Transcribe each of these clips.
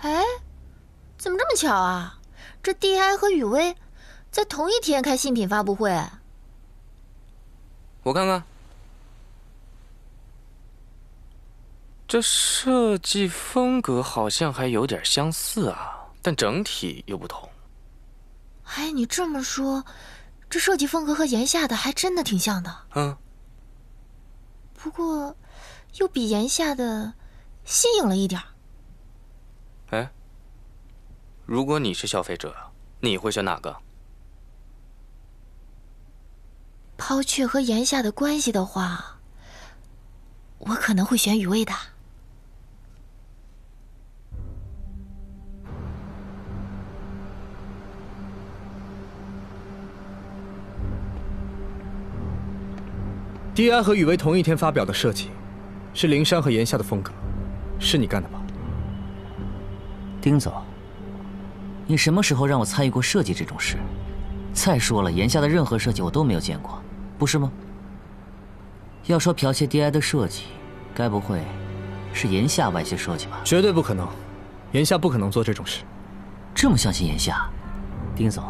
哎，怎么这么巧啊？这 DI 和雨薇在同一天开新品发布会。我看看，这设计风格好像还有点相似啊，但整体又不同。哎，你这么说，这设计风格和炎夏的还真的挺像的。嗯。不过，又比炎夏的新颖了一点哎，如果你是消费者，你会选哪个？抛却和炎夏的关系的话，我可能会选雨薇的。DI 和雨薇同一天发表的设计，是灵山和炎夏的风格，是你干的吧？丁总，你什么时候让我参与过设计这种事？再说了，炎夏的任何设计我都没有见过，不是吗？要说剽窃 DI 的设计，该不会是炎夏外泄设计吧？绝对不可能，炎夏不可能做这种事。这么相信炎夏，丁总，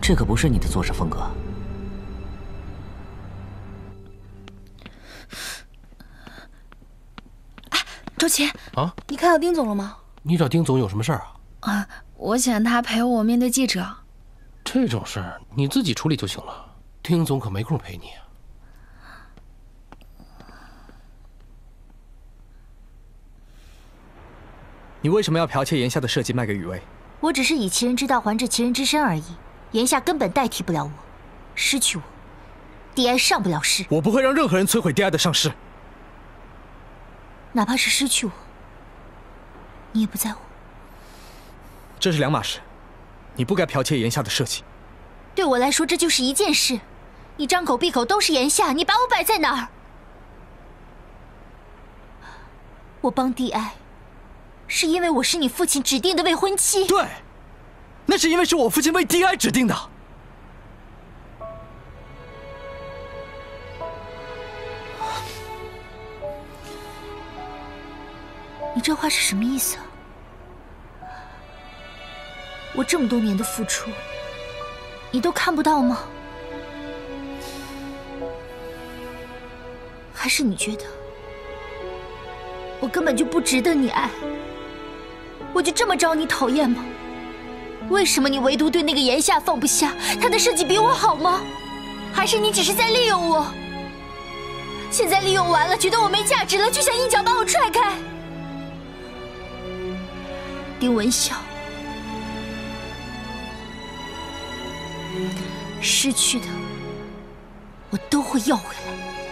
这可不是你的做事风格。哎，周琦啊，你看到丁总了吗？你找丁总有什么事儿啊？啊，我想他陪我面对记者。这种事儿你自己处理就行了，丁总可没空陪你。你为什么要剽窃言夏的设计卖给雨薇？我只是以其人之道还治其人之身而已。言夏根本代替不了我，失去我，DI 上不了市。我不会让任何人摧毁 DI 的上市，哪怕是失去我，你也不在乎。这是两码事，你不该剽窃炎夏的设计。对我来说，这就是一件事。你张口闭口都是炎夏，你把我摆在哪儿？我帮 DI，是因为我是你父亲指定的未婚妻。对，那是因为是我父亲为 DI 指定的。你这话是什么意思？我这么多年的付出，你都看不到吗？还是你觉得我根本就不值得你爱？我就这么招你讨厌吗？为什么你唯独对那个炎夏放不下？他的设计比我好吗？还是你只是在利用我？现在利用完了，觉得我没价值了，就想一脚把我踹开？丁文晓，失去的我都会要回来。